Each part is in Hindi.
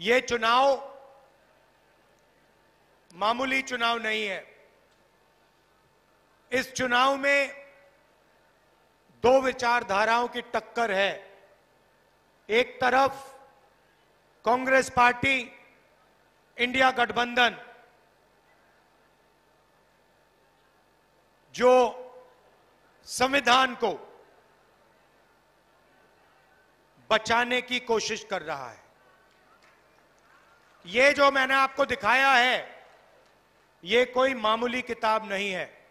ये चुनाव, मामूली चुनाव नहीं है। इस चुनाव में दो विचारधाराओं की टक्कर है। एक तरफ़ कांग्रेस पार्टी, इंडिया गठबंधन, जो संविधान को बचाने की कोशिश कर रहा है। ये जो मैंने आपको दिखाया है, ये कोई मामूली किताब नहीं है।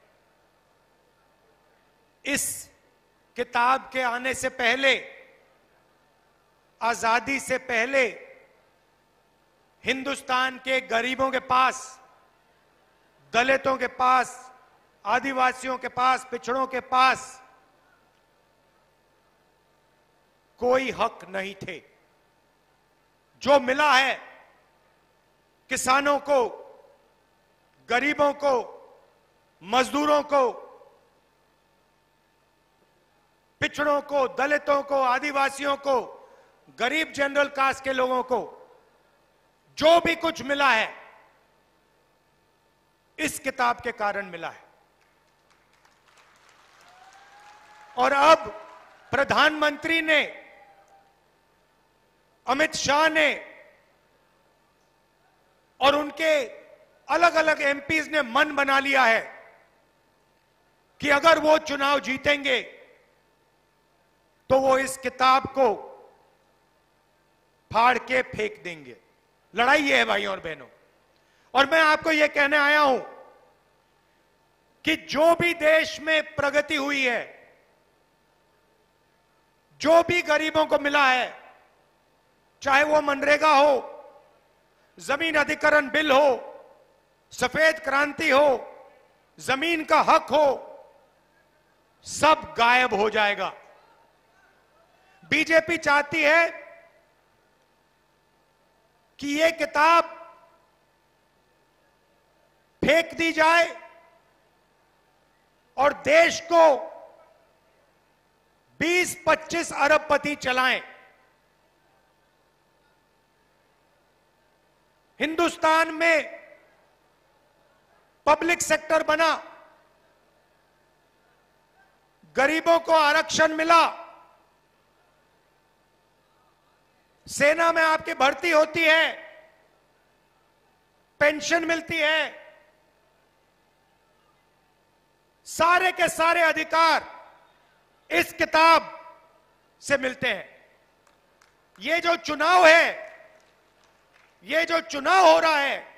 इस किताब के आने से पहले, आज़ादी से पहले, हिंदुस्तान के गरीबों के पास, दलितों के पास, आदिवासियों के पास, पिछड़ों के पास कोई हक नहीं थे। जो मिला है किसानों को, गरीबों को, मजदूरों को, पिछड़ों को, दलितों को, आदिवासियों को, गरीब जनरल कास्ट के लोगों को, जो भी कुछ मिला है, इस किताब के कारण मिला है। और अब प्रधानमंत्री ने, अमित शाह ने और उनके अलग अलग एमपीज ने मन बना लिया है कि अगर वो चुनाव जीतेंगे तो वो इस किताब को फाड़ के फेंक देंगे। लड़ाई ये है, भाइयों और बहनों। और मैं आपको यह कहने आया हूँ कि जो भी देश में प्रगति हुई है, जो भी गरीबों को मिला है, चाहे वो मनरेगा हो ज़मीन अधिकरण बिल हो, सफ़ेद क्रांति हो, ज़मीन का हक हो, सब गायब हो जाएगा। बीजेपी चाहती है कि यह किताब फेंक दी जाए और देश को 20-25 अरबपति चलाएँ। हिंदुस्तान में पब्लिक सेक्टर बना, गरीबों को आरक्षण मिला, सेना में आपकी भर्ती होती है, पेंशन मिलती है, सारे के सारे अधिकार इस किताब से मिलते हैं। ये जो चुनाव है ये जो चुनाव हो रहा है,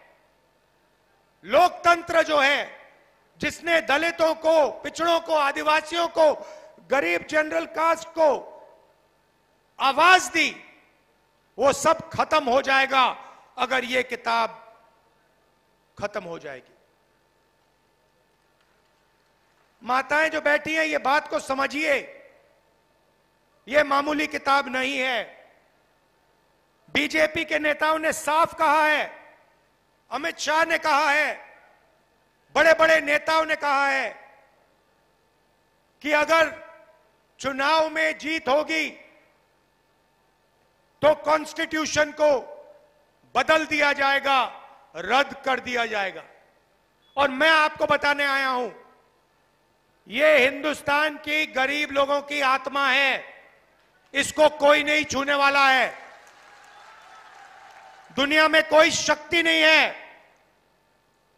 लोकतंत्र जो है, जिसने दलितों को, पिछड़ों को, आदिवासियों को, गरीब जनरल कास्ट को आवाज़ दी, वो सब खत्म हो जाएगा अगर ये किताब खत्म हो जाएगी। माताएँ जो बैठी हैं, ये बात को समझिए। ये मामूली किताब नहीं है। बीजेपी के नेताओं ने साफ़ कहा है, अमित शाह ने कहा है बड़े बड़े नेताओं ने कहा है कि अगर चुनाव में जीत होगी तो कॉन्स्टिट्यूशन को बदल दिया जाएगा, रद्द कर दिया जाएगा। और मैं आपको बताने आया हूँ यह हिंदुस्तान की गरीब लोगों की आत्मा है, इसको कोई नहीं छूने वाला है। दुनिया में कोई शक्ति नहीं है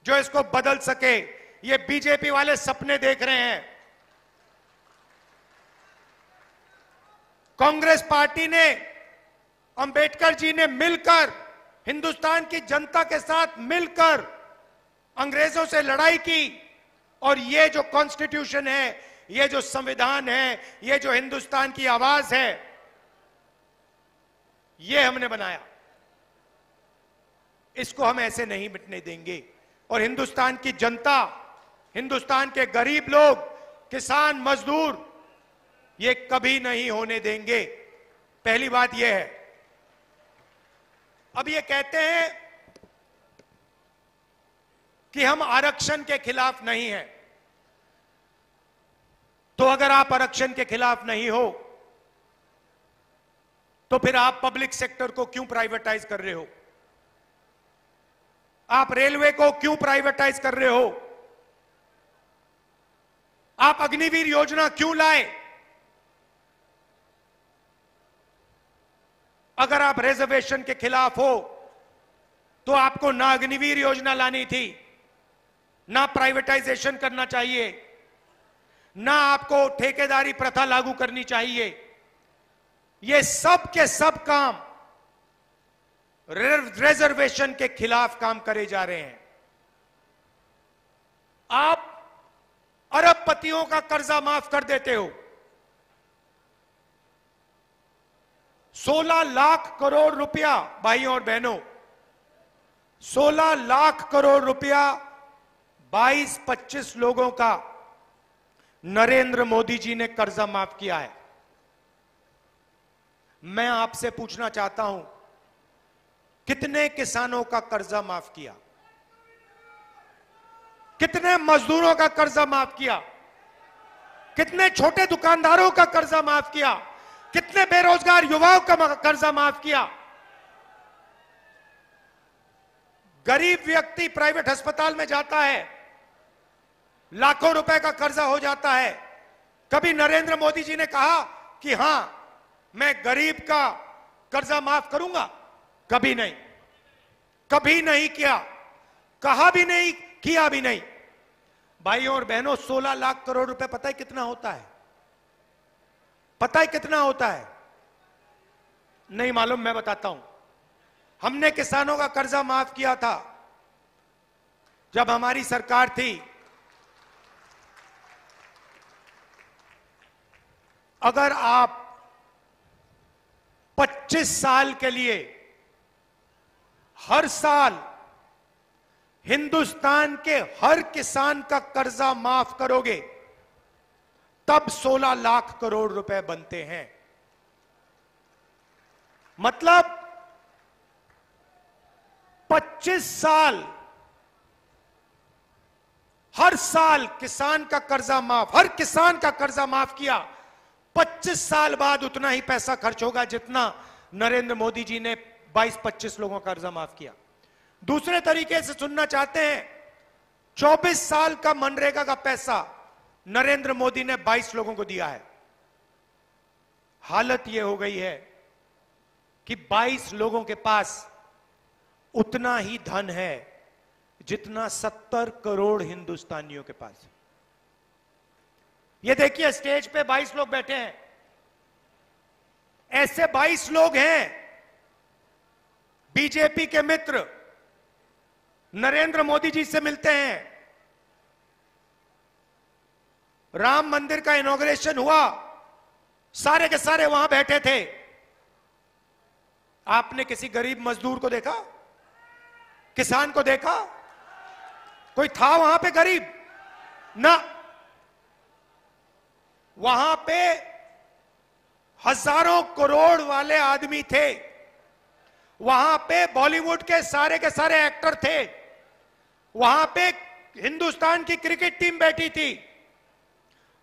जो इसको बदल सके। ये बीजेपी वाले सपने देख रहे हैं। कांग्रेस पार्टी ने, अंबेडकर जी ने मिलकर, हिंदुस्तान की जनता के साथ मिलकर अंग्रेज़ों से लड़ाई की। और ये जो कॉन्स्टिट्यूशन है, ये जो संविधान है, ये जो हिंदुस्तान की आवाज़ है, ये हमने बनाया। इसको हम ऐसे नहीं मिटने देंगे। और हिंदुस्तान की जनता, हिंदुस्तान के गरीब लोग, किसान, मजदूर, ये कभी नहीं होने देंगे। पहली बात यह है। अब ये कहते हैं कि हम आरक्षण के खिलाफ नहीं हैं। तो अगर आप आरक्षण के खिलाफ नहीं हो तो फिर आप पब्लिक सेक्टर को क्यों प्राइवेटाइज कर रहे हो? आप रेलवे को क्यों प्राइवेटाइज कर रहे हो? आप अग्निवीर योजना क्यों लाए? अगर आप रिजर्वेशन के खिलाफ हो तो आपको ना अग्निवीर योजना लानी थी, ना प्राइवेटाइजेशन करना चाहिए, ना आपको ठेकेदारी प्रथा लागू करनी चाहिए। ये सब के सब काम रिजर्वेशन के खिलाफ काम करे जा रहे हैं। आप अरबपतियों का कर्जा माफ़ कर देते हो। 16 लाख करोड़ रुपया भाइयों और बहनों 16 लाख करोड़ रुपया 22-25 लोगों का नरेंद्र मोदी जी ने कर्जा माफ़ किया है। मैं आपसे पूछना चाहता हूँ कितने किसानों का कर्जा माफ़ किया? कितने मजदूरों का कर्जा माफ़ किया? कितने छोटे दुकानदारों का कर्जा माफ़ किया? कितने बेरोजगार युवाओं का कर्जा माफ़ किया? गरीब व्यक्ति प्राइवेट अस्पताल में जाता है, लाखों रुपए का कर्जा हो जाता है। कभी नरेंद्र मोदी जी ने कहा कि हाँ, मैं गरीब का कर्जा माफ़ करूँगा? कभी नहीं। कभी नहीं किया। कहा भी नहीं, किया भी नहीं। भाइयों और बहनों 16 लाख करोड़ रुपए पता है कितना होता है? पता है कितना होता है? नहीं मालूम, मैं बताता हूँ। हमने किसानों का कर्जा माफ़ किया था। जब हमारी सरकार थी, अगर आप 25 साल के लिए हर साल हिंदुस्तान के हर किसान का कर्जा माफ़ करोगे, तब 16 लाख करोड़ रुपए बनते हैं। मतलब 25 साल, हर साल किसान का कर्जा माफ़, हर किसान का कर्जा माफ़ किया 25 साल बाद उतना ही पैसा खर्च होगा जितना नरेंद्र मोदी जी ने 22-25 लोगों का कर्जा माफ़ किया। दूसरे तरीके से सुनना चाहते हैं 24 साल का मनरेगा का पैसा नरेंद्र मोदी ने 22 लोगों को दिया है। हालत यह हो गई है कि 22 लोगों के पास उतना ही धन है जितना 70 करोड़ हिंदुस्तानियों के पास। ये देखिए, स्टेज पे 22 लोग बैठे हैं। ऐसे 22 लोग हैं बीजेपी के मित्र नरेंद्र मोदी जी से मिलते हैं। राम मंदिर का इनोग्रेशन हुआ। सारे के सारे वहाँ बैठे थे। आपने किसी गरीब मजदूर को देखा? किसान को देखा? कोई था वहाँ पे गरीब? ना। वहाँ पे हज़ारों करोड़ वाले आदमी थे। वहाँ पे बॉलीवुड के सारे के सारे एक्टर थे। वहाँ पे हिंदुस्तान की क्रिकेट टीम बैठी थी।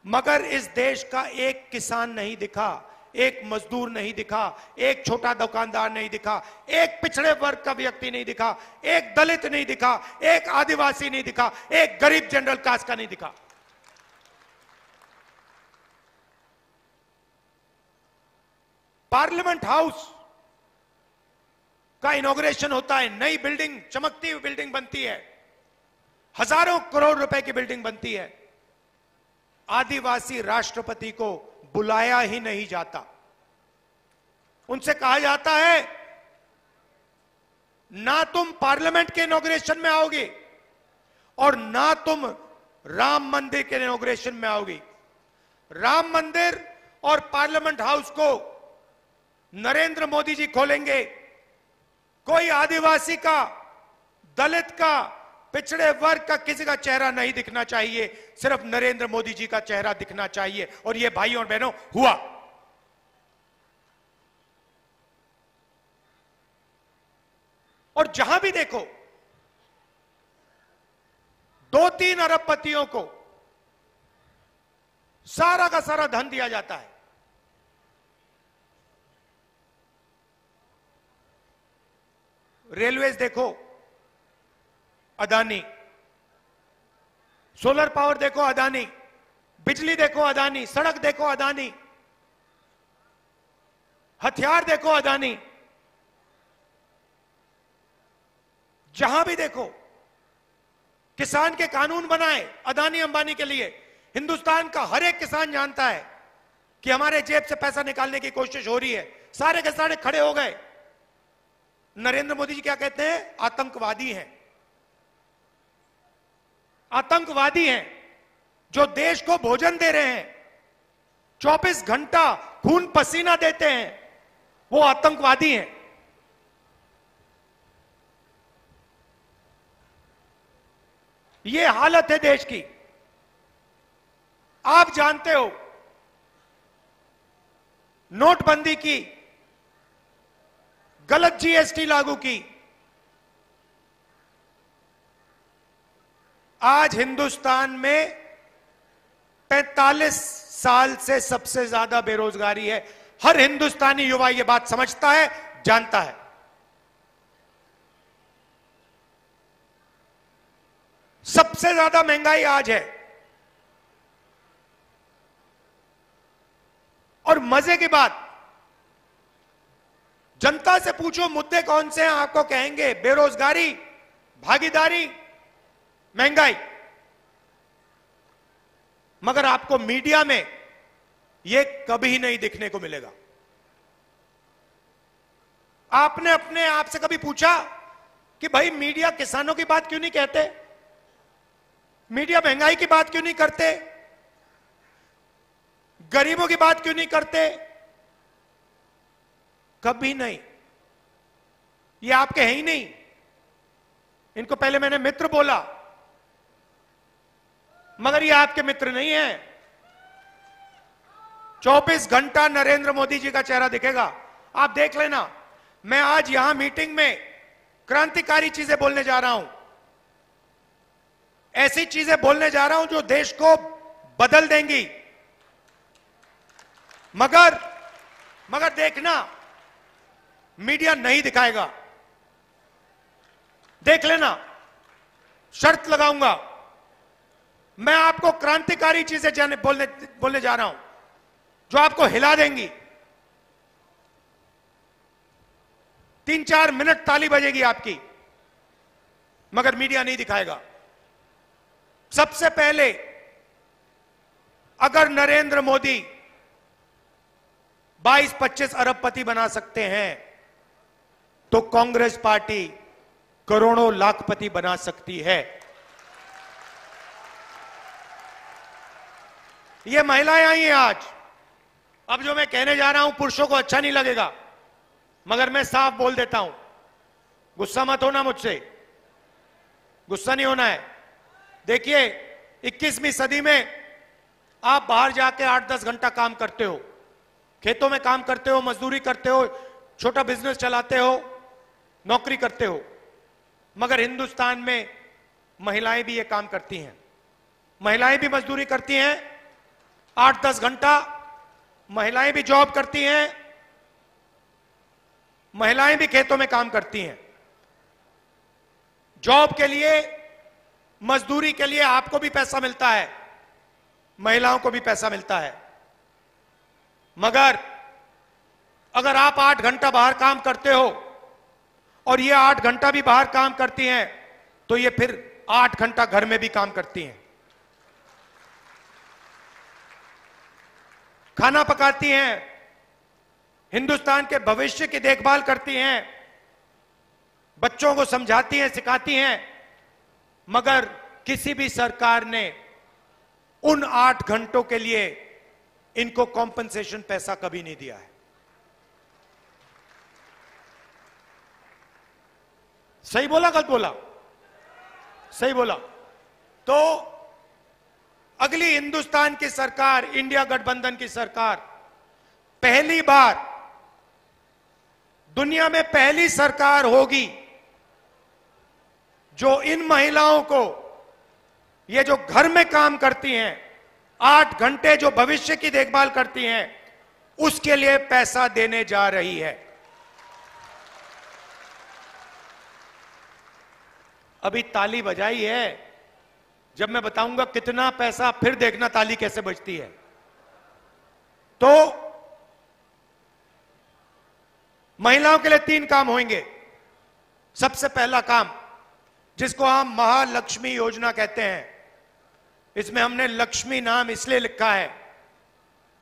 मगर इस देश का एक किसान नहीं दिखा, एक मजदूर नहीं दिखा, एक छोटा दुकानदार नहीं दिखा, एक पिछड़े वर्ग का व्यक्ति नहीं दिखा, एक दलित नहीं दिखा, एक आदिवासी नहीं दिखा, एक गरीब जनरल कास्ट का नहीं दिखा। पार्लियामेंट हाउस का इनोग्रेशन होता है, नई बिल्डिंग चमकती हुई बिल्डिंग बनती है। हज़ारों करोड़ रुपए की बिल्डिंग बनती है। आदिवासी राष्ट्रपति को बुलाया ही नहीं जाता। उनसे कहा जाता है, ना तुम पार्लियामेंट के इनोग्रेशन में आओगे और ना तुम राम मंदिर के इनोग्रेशन में आओगे। राम मंदिर और पार्लियामेंट हाउस को नरेंद्र मोदी जी खोलेंगे। कोई आदिवासी का, दलित का, पिछड़े वर्ग का किसी का चेहरा नहीं दिखना चाहिए। सिर्फ़ नरेंद्र मोदी जी का चेहरा दिखना चाहिए। और ये भाई और बहनों, हुआ। और जहाँ भी देखो दो तीन अरबपतियों को सारा का सारा धन दिया जाता है। रेलवेज देखो, अदानी। सोलर पावर देखो, अदानी। बिजली देखो, अदानी। सड़क देखो, अदानी। हथियार देखो, अदानी। जहाँ भी देखो, किसान के कानून बनाए, अदानी अंबानी के लिए। हिंदुस्तान का हर एक किसान जानता है कि हमारे जेब से पैसा निकालने की कोशिश हो रही है। सारे के सारे खड़े हो गए। नरेंद्र मोदी जी क्या कहते हैं? आतंकवादी हैं। आतंकवादी हैं जो देश को भोजन दे रहे हैं। 24 घंटा खून पसीना देते हैं। वो आतंकवादी हैं। ये हालत है देश की। आप जानते हो, नोटबंदी की गलत जीएसटी लागू की। आज हिंदुस्तान में 45 साल से सबसे ज़्यादा बेरोजगारी है। हर हिंदुस्तानी युवा यह बात समझता है, जानता है। सबसे ज़्यादा महँगाई आज है। और मज़े की बात जनता से पूछो, मुद्दे कौन से हैं, आपको कहेंगे, बेरोजगारी, भागीदारी, महँगाई। मगर आपको मीडिया में यह कभी नहीं दिखने को मिलेगा। आपने अपने आप से कभी पूछा कि भाई, मीडिया किसानों की बात क्यों नहीं कहते? मीडिया महँगाई की बात क्यों नहीं करते? गरीबों की बात क्यों नहीं करते? कभी नहीं। ये आपके हैं ही नहीं। इनको पहले मैंने मित्र बोला, मगर ये आपके मित्र नहीं है। 24 घंटा नरेंद्र मोदी जी का चेहरा दिखेगा। आप देख लेना, मैं आज यहाँ मीटिंग में क्रांतिकारी चीज़ें बोलने जा रहा हूँ। ऐसी चीज़ें बोलने जा रहा हूँ जो देश को बदल देंगी। मगर मगर देखना मीडिया नहीं दिखाएगा। देख लेना, शर्त लगाऊँगा। मैं आपको क्रांतिकारी चीज़ें जाने, बोलने बोलने जा रहा हूँ, जो आपको हिला देंगी। तीन चार मिनट ताली बजेगी आपकी, मगर मीडिया नहीं दिखाएगा। सबसे पहले, अगर नरेंद्र मोदी 22-25 अरबपति बना सकते हैं तो कांग्रेस पार्टी करोड़ों लाखपति बना सकती है। ये महिलाएँ आई हैं आज। अब जो मैं कहने जा रहा हूँ, पुरुषों को अच्छा नहीं लगेगा, मगर मैं साफ़ बोल देता हूँ, गुस्सा मत होना मुझसे। गुस्सा नहीं होना है। देखिए 21वीं सदी में आप बाहर जाके आठ दस घंटा काम करते हो। खेतों में काम करते हो, मजदूरी करते हो, छोटा बिज़नेस चलाते हो नौकरी करते हो, मगर हिंदुस्तान में महिलाएँ भी ये काम करती हैं। महिलाएँ भी मजदूरी करती हैं, आठ दस घंटा महिलाएँ भी जॉब करती हैं, महिलाएँ भी खेतों में काम करती हैं। जॉब के लिए, मजदूरी के लिए आपको भी पैसा मिलता है, महिलाओं को भी पैसा मिलता है। मगर अगर आप आठ घंटा बाहर काम करते हो और ये आठ घंटा भी बाहर काम करती हैं तो ये फिर आठ घंटा घर में भी काम करती हैं। खाना पकाती हैं, हिंदुस्तान के भविष्य की देखभाल करती हैं, बच्चों को समझाती हैं, सिखाती हैं, मगर किसी भी सरकार ने उन आठ घंटों के लिए इनको कॉम्पनसेशन पैसा कभी नहीं दिया है। सही बोला, गलत बोला? सही बोला। तो अगली हिंदुस्तान की सरकार, इंडिया गठबंधन की सरकार, पहली बार दुनिया में पहली सरकार होगी जो इन महिलाओं को, ये जो घर में काम करती हैं, आठ घंटे जो भविष्य की देखभाल करती हैं, उसके लिए पैसा देने जा रही है। अभी ताली बजाई है। जब मैं बताऊँगा कितना पैसा, फिर देखना ताली कैसे बजती है। तो महिलाओं के लिए तीन काम होंगे। सबसे पहला काम, जिसको हम महालक्ष्मी योजना कहते हैं, इसमें हमने लक्ष्मी नाम इसलिए लिखा है,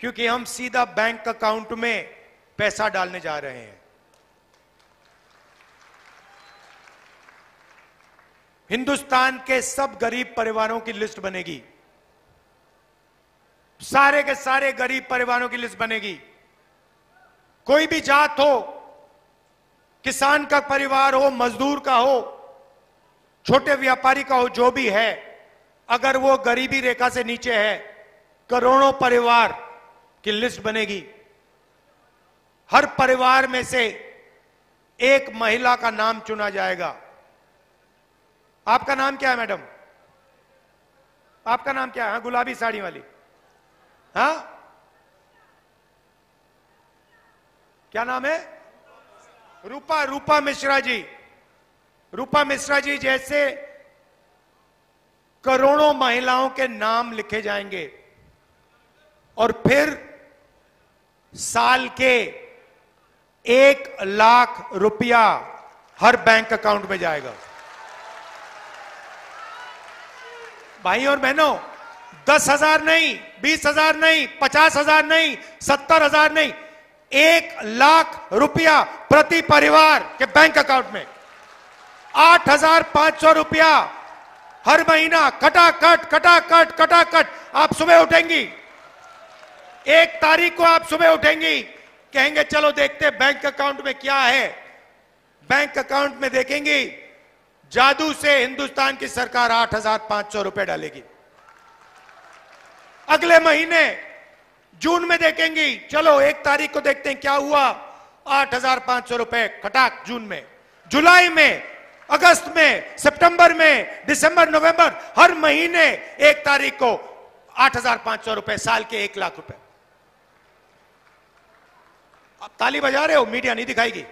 क्योंकि हम सीधा बैंक अकाउंट में पैसा डालने जा रहे हैं। हिंदुस्तान के सब गरीब परिवारों की लिस्ट बनेगी। सारे के सारे गरीब परिवारों की लिस्ट बनेगी। कोई भी जात हो, किसान का परिवार हो, मजदूर का हो, छोटे व्यापारी का हो, जो भी है, अगर वो गरीबी रेखा से नीचे है, करोड़ों परिवार की लिस्ट बनेगी। हर परिवार में से एक महिला का नाम चुना जाएगा। आपका नाम क्या है मैडम? आपका नाम क्या है हाँ, गुलाबी साड़ी वाली। हा? क्या नाम है? रूपा रूपा मिश्रा जी। रूपा मिश्रा जी जैसे करोड़ों महिलाओं के नाम लिखे जाएँगे। और फिर साल के एक लाख रुपया हर बैंक अकाउंट में जाएगा। भाई और बहनों, दस हज़ार नहीं, बीस हज़ार नहीं, पचास हज़ार नहीं, सत्तर हज़ार नहीं, एक लाख रुपया प्रति परिवार के बैंक अकाउंट में। आठ हज़ार पाँच सौ रुपया हर महीना, कटाकट कटाकट कटाकट आप सुबह उठेंगी। एक तारीख को आप सुबह उठेंगी, कहेंगे, चलो देखते बैंक अकाउंट में क्या है। बैंक अकाउंट में देखेंगी जादू से हिंदुस्तान की सरकार आठ हज़ार पाँच सौ रुपए डालेगी। अगले महीने, जून में देखेंगी। चलो, एक तारीख को देखते हैं क्या हुआ। आठ हज़ार पाँच सौ रुपए खटाक जून में। जुलाई में, अगस्त में, सितंबर में, दिसंबर, नवंबर, हर महीने एक तारीख को आठ हज़ार पाँच सौ रुपए, साल के एक लाख रुपए। आप ताली बजा रहे हो, मीडिया नहीं दिखाएगी।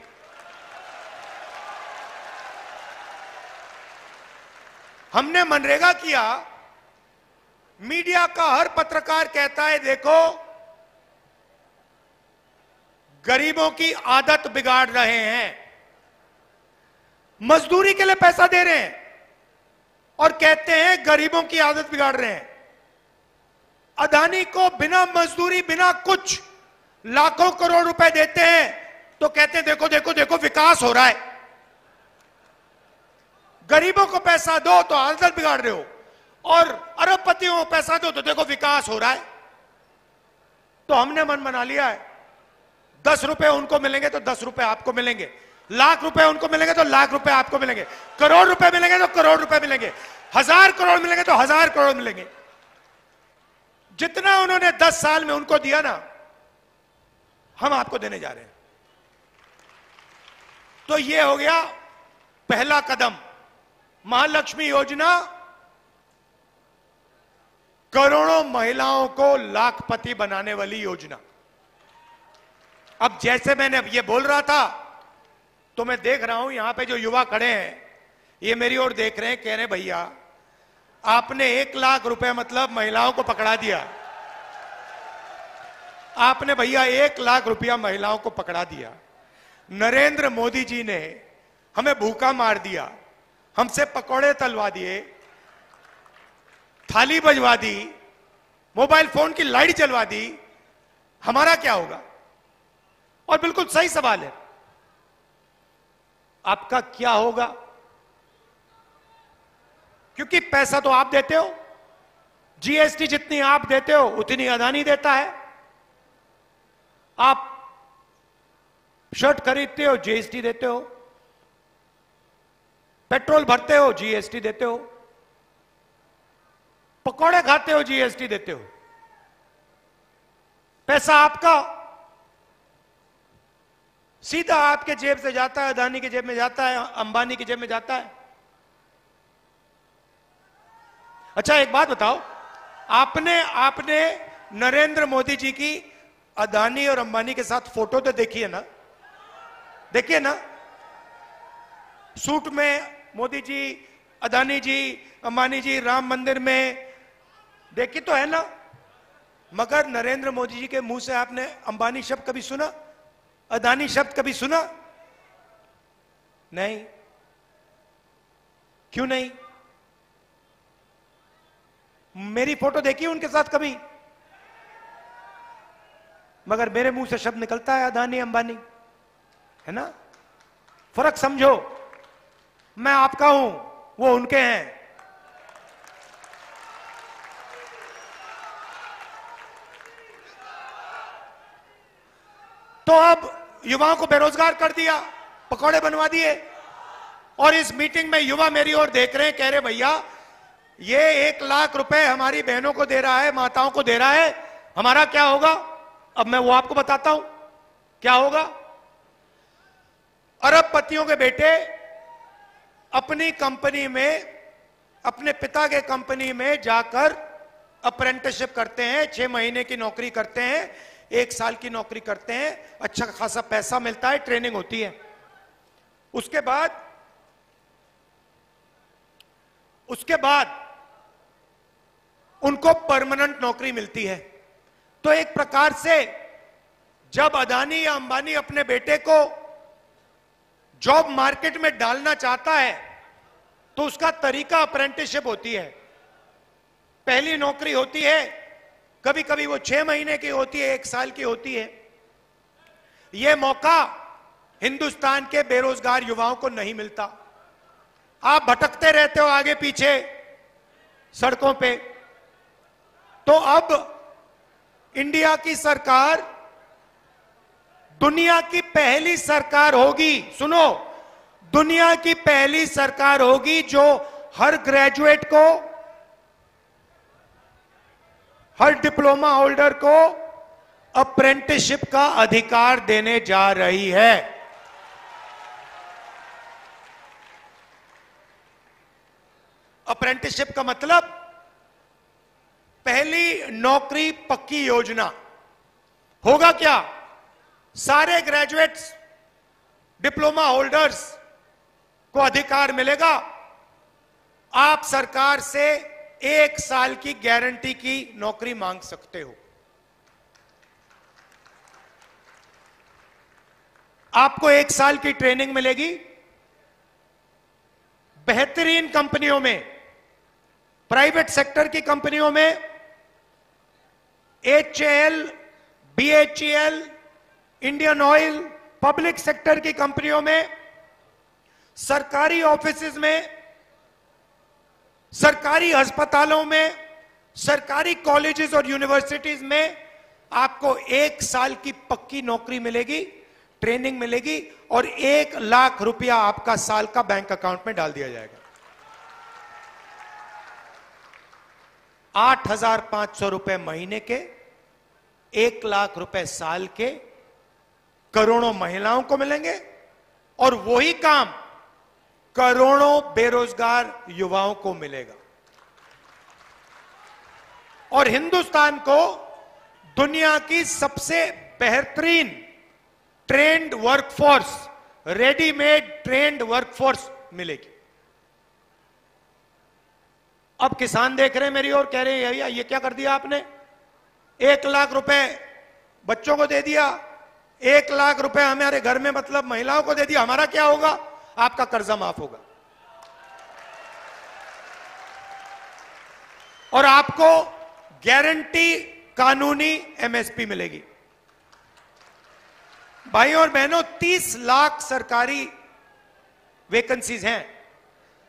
हमने मनरेगा किया। मीडिया का हर पत्रकार कहता है, देखो, गरीबों की आदत बिगाड़ रहे हैं। मजदूरी के लिए पैसा दे रहे हैं और कहते हैं, गरीबों की आदत बिगाड़ रहे हैं। अदानी को बिना मजदूरी, बिना कुछ लाखों करोड़ रुपए देते हैं तो कहते हैं, देखो देखो देखो, विकास हो रहा है। गरीबों को पैसा दो तो आदत बिगाड़ रहे हो। और अरबपतियों को पैसा दो तो देखो विकास हो रहा है। तो हमने मन बना लिया है। दस रुपए उनको मिलेंगे तो दस रुपए आपको मिलेंगे। लाख रुपए उनको मिलेंगे तो लाख रुपए आपको मिलेंगे। करोड़ रुपए मिलेंगे तो करोड़ रुपए मिलेंगे। हज़ार करोड़ मिलेंगे तो हज़ार करोड़ मिलेंगे। जितना उन्होंने दस साल में उनको दिया ना, हम आपको देने जा रहे हैं। तो ये हो गया पहला कदम। महालक्ष्मी योजना, करोड़ों महिलाओं को लाखपति बनाने वाली योजना। अब जैसे मैंने ये बोल रहा था तो मैं देख रहा हूँ यहाँ पे जो युवा खड़े हैं, ये मेरी ओर देख रहे हैं, कह रहे भैया, आपने एक लाख रुपए मतलब महिलाओं को पकड़ा दिया। आपने भैया एक लाख रुपया महिलाओं को पकड़ा दिया। नरेंद्र मोदी जी ने हमें भूखा मार दिया। हमसे पकौड़े तलवा दिए, थाली बजवा दी, मोबाइल फ़ोन की लाइट जलवा दी, हमारा क्या होगा? और बिल्कुल सही सवाल है। आपका क्या होगा? क्योंकि पैसा तो आप देते हो जीएसटी जितनी आप देते हो, उतनी अदानी देता है। आप शर्ट खरीदते हो जीएसटी देते हो पेट्रोल भरते हो जीएसटी देते हो। पकौड़े खाते हो जीएसटी देते हो। पैसा आपका सीधा आपके जेब से जाता है, अदानी की जेब में जाता है, अंबानी की जेब में जाता है। अच्छा एक बात बताओ। आपने आपने नरेंद्र मोदी जी की अदानी और अंबानी के साथ फ़ोटो तो देखी है ना? देखिए ना? सूट में मोदी जी, अदानी जी, अंबानी जी, राम मंदिर में। देखी तो है ना? मगर नरेंद्र मोदी जी के मुँह से आपने अंबानी शब्द कभी सुना? अदानी शब्द कभी सुना? नहीं। क्यों नहीं? मेरी फ़ोटो देखी उनके साथ कभी? मगर मेरे मुँह से शब्द निकलता है अदानी, अंबानी। है ना? फ़र्क समझो। मैं आपका हूँ, वो उनके हैं। तो अब युवाओं को बेरोजगार कर दिया, पकौड़े बनवा दिए, और इस मीटिंग में युवा मेरी ओर देख रहे हैं, कह रहे भैया, ये एक लाख रुपए हमारी बहनों को दे रहा है, माताओं को दे रहा है, हमारा क्या होगा? अब मैं वो आपको बताता हूँ, क्या होगा? अरब पतियों के बेटे अपनी कंपनी में, अपने पिता के कंपनी में जाकर अप्रेंटिसशिप करते हैं, छह महीने की नौकरी करते हैं, एक साल की नौकरी करते हैं अच्छा खासा पैसा मिलता है ट्रेनिंग होती है। उसके बाद उसके बाद उनको परमानेंट नौकरी मिलती है। तो एक प्रकार से जब अदानी या अंबानी अपने बेटे को जॉब मार्केट में डालना चाहता है तो उसका तरीका अप्रेंटिसशिप होती है। पहली नौकरी होती है कभी कभी वो छह महीने की होती है, एक साल की होती है। यह मौका हिंदुस्तान के बेरोजगार युवाओं को नहीं मिलता। आप भटकते रहते हो आगे पीछे सड़कों पे। तो अब इंडिया की सरकार दुनिया की पहली सरकार होगी। सुनो, दुनिया की पहली सरकार होगी जो हर ग्रेजुएट को, हर डिप्लोमा होल्डर को अप्रेंटिसशिप का अधिकार देने जा रही है। अप्रेंटिसशिप का मतलब पहली नौकरी पक्की योजना। होगा क्या? सारे ग्रेजुएट्स डिप्लोमा होल्डर्स को अधिकार मिलेगा। आप सरकार से एक साल की गारंटी की नौकरी मांग सकते हो। आपको एक साल की ट्रेनिंग मिलेगी। बेहतरीन कंपनियों में प्राइवेट सेक्टर की कंपनियों में H L B H L Indian Oil public sector की कंपनियों में, सरकारी ऑफ़िस में, सरकारी अस्पतालों में, सरकारी कॉलेजेस और यूनिवर्सिटीज में आपको एक साल की पक्की नौकरी मिलेगी ट्रेनिंग मिलेगी और एक लाख रुपया आपका साल का बैंक अकाउंट में डाल दिया जाएगा। आठ हज़ार पाँच सौ रुपए महीने के, एक लाख रुपए साल के करोड़ों महिलाओं को मिलेंगे और वही काम करोड़ों बेरोजगार युवाओं को मिलेगा। और हिंदुस्तान को दुनिया की सबसे बेहतरीन trained workforce, readymade trained workforce मिलेगी। अब किसान देख रहे हैं मेरी और कह रहे हैं, भैया, ये क्या कर दिया आपने? एक लाख रुपए बच्चों को दे दिया एक लाख रुपए हमारे घर में मतलब महिलाओं को दे दिया, हमारा क्या होगा? आपका कर्जा माफ़ होगा। और आपको गारंटी कानूनी एमएसपी मिलेगी। भाई और बहनों 30 लाख सरकारी वैकेंसीज हैं।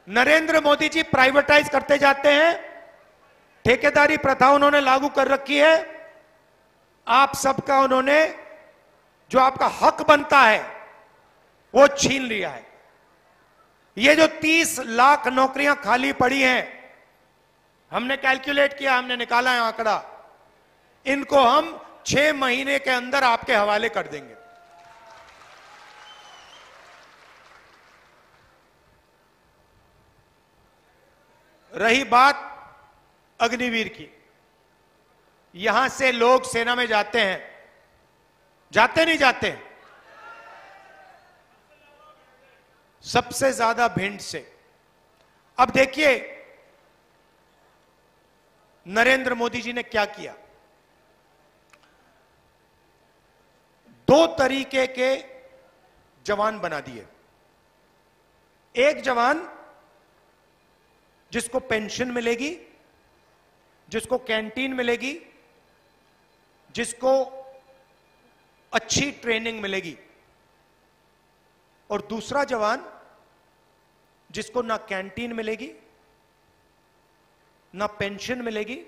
नरेंद्र मोदी जी प्राइवेटाइज करते जाते हैं। ठेकेदारी प्रथा उन्होंने लागू कर रखी है। आप सबका उन्होंने जो आपका हक बनता है, वो छीन लिया है। ये जो 30 लाख नौकरियाँ खाली पड़ी हैं, हमने कैलकुलेट किया, हमने निकाला है आंकड़ा। इनको हम छह महीने के अंदर आपके हवाले कर देंगे। रही बात अग्निवीर की। यहाँ से लोग सेना में जाते हैं। जाते नहीं जाते। सबसे ज़्यादा भिंड से। अब देखिए, नरेंद्र मोदी जी ने क्या किया? दो तरीके के जवान बना दिए। एक जवान जिसको पेंशन मिलेगी, जिसको कैंटीन मिलेगी, जिसको अच्छी ट्रेनिंग मिलेगी। और दूसरा जवान, जिसको ना कैंटीन मिलेगी, ना पेंशन मिलेगी,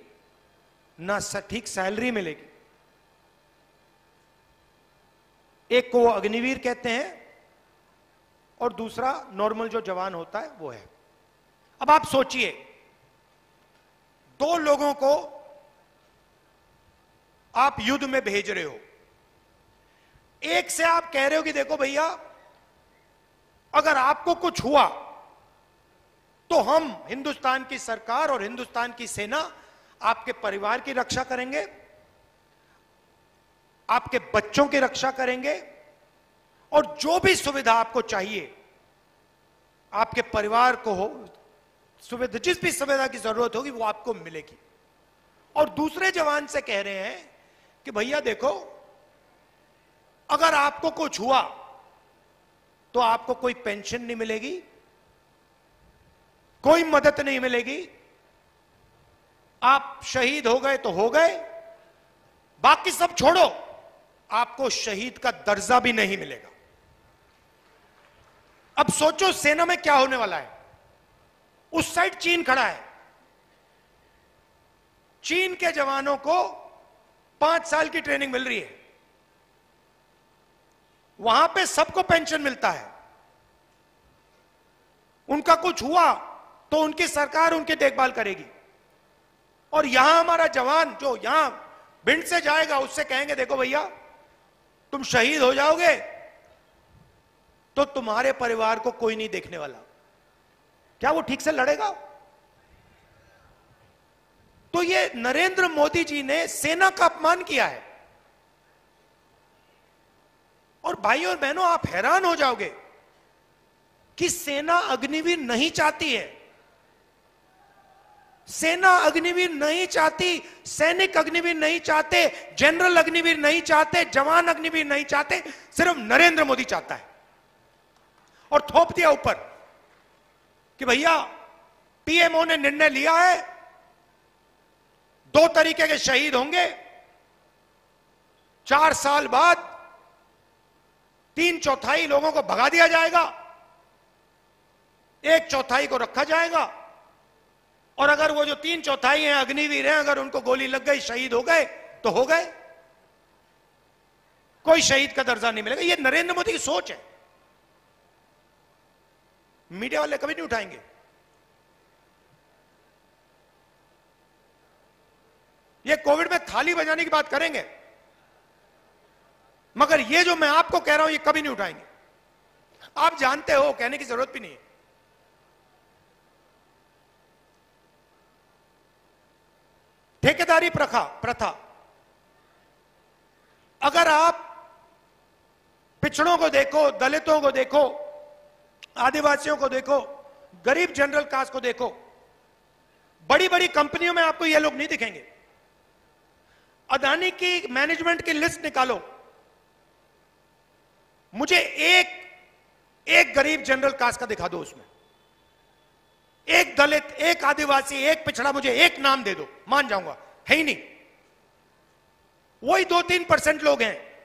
ना ठीक सैलरी मिलेगी। एक को वो अग्निवीर कहते हैं, और दूसरा नॉर्मल जो जवान होता है, वो है। अब आप सोचिए, दो लोगों को आप युद्ध में भेज रहे हो। एक से आप कह रहे हो कि देखो भैया, अगर आपको कुछ हुआ तो हम हिंदुस्तान की सरकार और हिंदुस्तान की सेना आपके परिवार की रक्षा करेंगे, आपके बच्चों की रक्षा करेंगे, और जो भी सुविधा आपको चाहिए, आपके परिवार को हो, सुविधा, जिस भी सुविधा की ज़रूरत होगी वो आपको मिलेगी। और दूसरे जवान से कह रहे हैं कि भैया देखो अगर आपको कुछ हुआ तो आपको कोई पेंशन नहीं मिलेगी, कोई मदद नहीं मिलेगी। आप शहीद हो गए तो हो गए, बाकी सब छोड़ो, आपको शहीद का दर्जा भी नहीं मिलेगा। अब सोचो, सेना में क्या होने वाला है? उस साइड चीन खड़ा है। चीन के जवानों को पाँच साल की ट्रेनिंग मिल रही है। वहाँ पे सबको पेंशन मिलता है। उनका कुछ हुआ तो उनकी सरकार उनकी देखभाल करेगी। और यहाँ हमारा जवान जो यहाँ भिंड से जाएगा, उससे कहेंगे, देखो भैया, तुम शहीद हो जाओगे तो तुम्हारे परिवार को कोई नहीं देखने वाला। क्या वो ठीक से लड़ेगा? तो ये नरेंद्र मोदी जी ने सेना का अपमान किया है। और भाइयों और बहनों, आप हैरान हो जाओगे कि सेना अग्निवीर नहीं चाहती है। सेना अग्निवीर नहीं चाहती, सैनिक अग्निवीर नहीं चाहते, जनरल अग्निवीर नहीं चाहते, जवान अग्निवीर नहीं चाहते, सिर्फ़ नरेंद्र मोदी चाहता है। और थोप दिया ऊपर कि भैया, पीएमओ ने निर्णय लिया है, दो तरीके के शहीद होंगे, चार साल बाद तीन चौथाई लोगों को भगा दिया जाएगा। एक चौथाई को रखा जाएगा। और अगर वो जो तीन चौथाई हैं, अग्निवीर हैं, अगर उनको गोली लग गई, शहीद हो गए तो हो गए। कोई शहीद का दर्जा नहीं मिलेगा। ये नरेंद्र मोदी की सोच है। मीडिया वाले कभी नहीं उठाएँगे। ये कोविड में थाली बजाने की बात करेंगे। मगर ये जो मैं आपको कह रहा हूँ, ये कभी नहीं उठाएँगे। आप जानते हो, कहने की ज़रूरत भी नहीं है। ठेकेदारी प्रथा प्रथा। अगर आप पिछड़ों को देखो, दलितों को देखो, आदिवासियों को देखो, गरीब जनरल कास्ट को देखो बड़ी बड़ी कंपनियों में आपको ये लोग नहीं दिखेंगे। अदानी की मैनेजमेंट की लिस्ट निकालो। मुझे एक एक गरीब जनरल कास्ट का दिखा दो उसमें। एक दलित, एक आदिवासी, एक पिछड़ा, मुझे एक नाम दे दो। मान जाऊँगा। है ही नहीं। वही दो तीन परसेंट लोग हैं।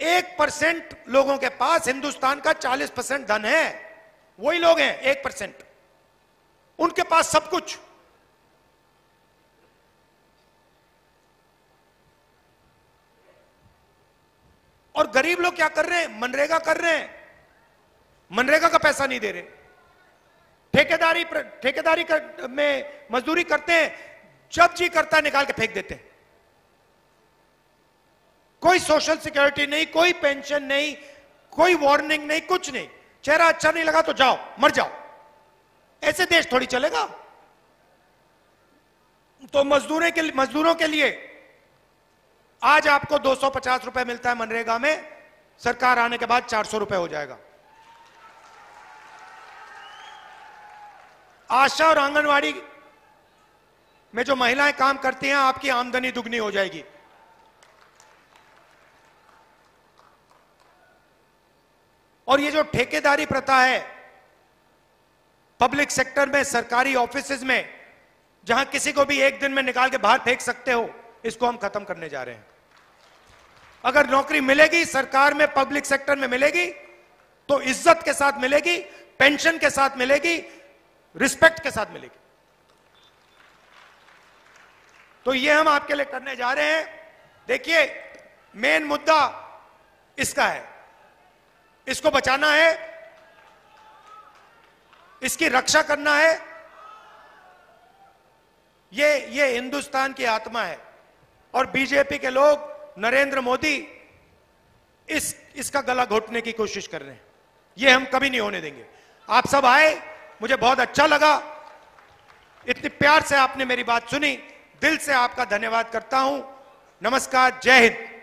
एक परसेंट लोगों के पास हिंदुस्तान का चालीस परसेंट धन है। वही लोग हैं, एक परसेंट। उनके पास सब कुछ। और गरीब लोग क्या कर रहे हैं? मनरेगा कर रहे हैं। मनरेगा का पैसा नहीं दे रहे। ठेकेदारी ठेकेदारी कर, में मजदूरी करते हैं जब जी करता है निकाल के फेंक देते कोई सोशल सिक्योरिटी नहीं कोई पेंशन नहीं कोई वार्निंग नहीं कुछ नहीं। चेहरा अच्छा नहीं लगा तो जाओ मर जाओ। ऐसे देश थोड़ी चलेगा। तो मजदूरों के मजदूरों के लिए आज आपको 250 रुपए मिलता है मनरेगा में, सरकार आने के बाद 400 रुपए हो जाएगा। आशा और आंगनवाड़ी में जो महिलाएँ काम करती हैं, आपकी आमदनी दुगनी हो जाएगी। और ये जो ठेकेदारी प्रथा है, पब्लिक सेक्टर में, सरकारी ऑफ़िस में, जहाँ किसी को भी एक दिन में निकाल के बाहर फेंक सकते हो इसको हम खत्म करने जा रहे हैं। अगर नौकरी मिलेगी, सरकार में पब्लिक सेक्टर में मिलेगी तो इज़्ज़त के साथ मिलेगी पेंशन के साथ मिलेगी रिस्पेक्ट के साथ मिलेगी। तो ये हम आपके लिए करने जा रहे हैं। देखिए मेन मुद्दा इसका है। इसको बचाना है। इसकी रक्षा करना है। ये ये हिंदुस्तान की आत्मा है। और बीजेपी के लोग नरेंद्र मोदी इस, इसका गला घोटने की कोशिश कर रहे हैं। ये हम कभी नहीं होने देंगे। आप सब आए, मुझे बहुत अच्छा लगा। इतने प्यार से आपने मेरी बात सुनी। दिल से आपका धन्यवाद करता हूँ। नमस्कार, जय हिंद।